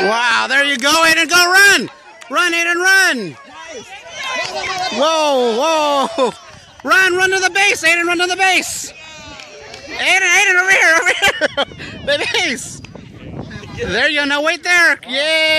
Wow, there you go, Aiden, go run! Run, Aiden, run! Whoa, whoa! Run, run to the base, Aiden, run to the base! Aiden, Aiden, over here, over here! the base! There you go, now wait there! Yay!